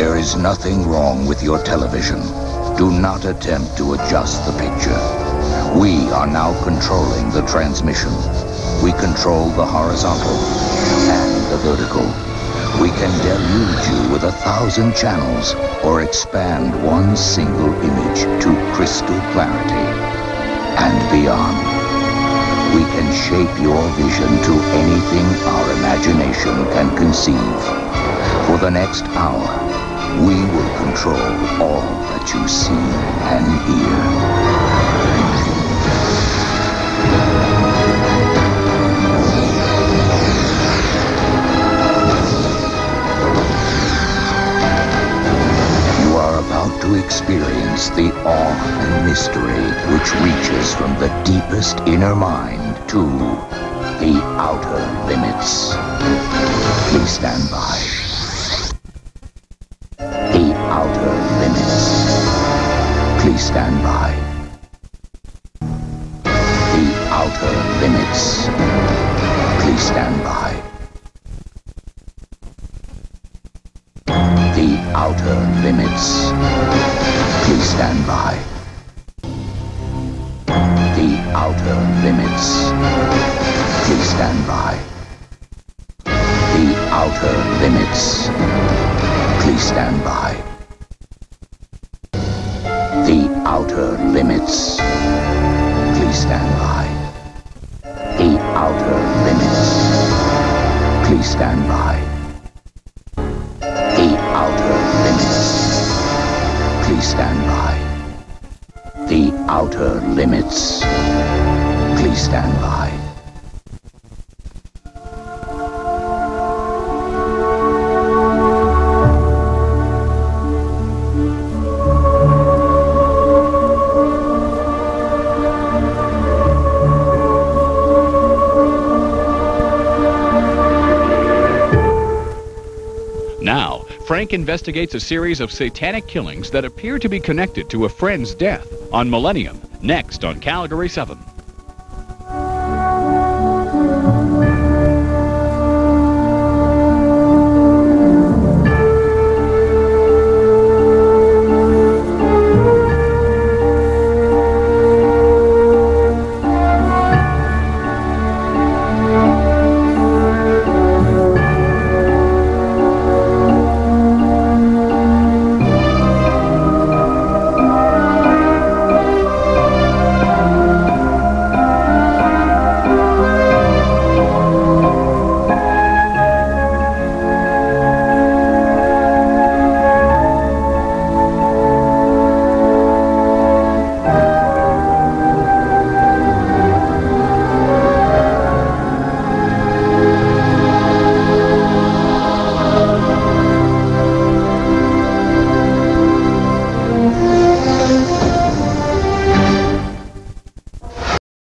There is nothing wrong with your television. Do not attempt to adjust the picture. We are now controlling the transmission. We control the horizontal and the vertical. We can deluge you with a thousand channels or expand one single image to crystal clarity and beyond. We can shape your vision to anything our imagination can conceive. For the next hour, control all that you see and hear. You are about to experience the awe and mystery which reaches from the deepest inner mind to the outer limits. Please stand by. Please stand by. The outer limits. Please stand by. The outer limits. Please stand by. The outer limits. Please stand by. The outer limits. Please stand by. Please stand by. The outer limits. Please stand by. The outer limits. Please stand by. Now, Frank investigates a series of satanic killings that appear to be connected to a friend's death on Millennium, next on Calgary 7.